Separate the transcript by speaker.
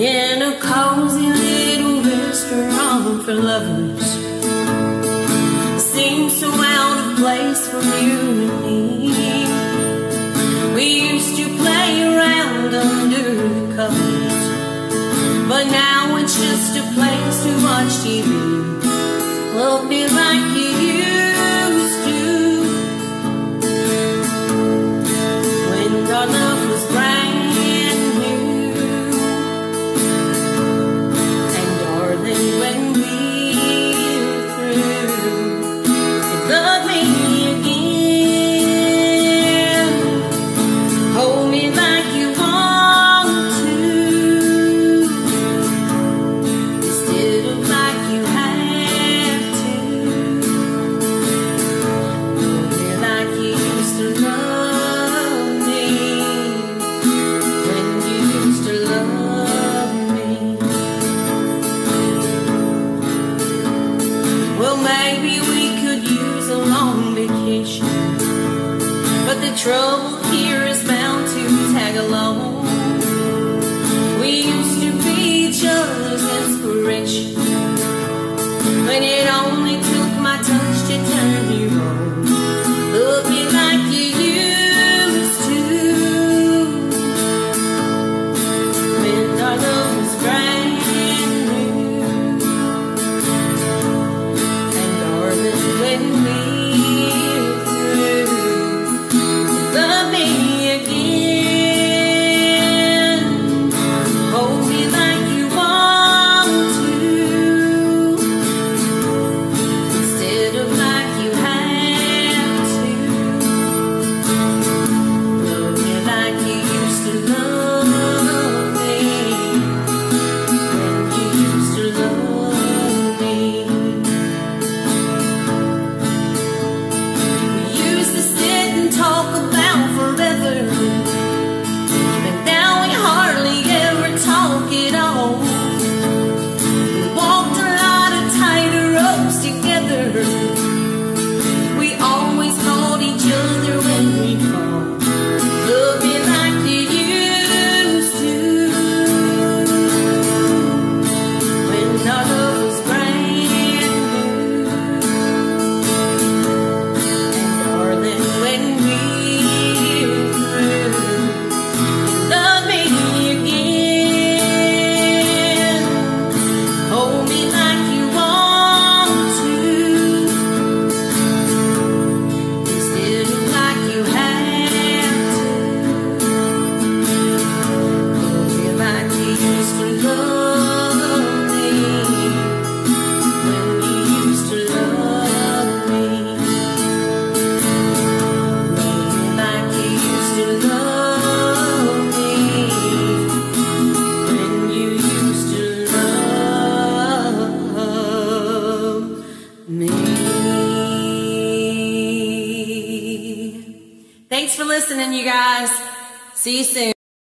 Speaker 1: in a cozy little restaurant for lovers seems so out of place for you and me. We used to play around under the covers, but now it's just a place to watch TV. Love me like you. trouble here is bound to tag along. We used to be each other's inspiration. Thanks for listening, you guys. See you soon.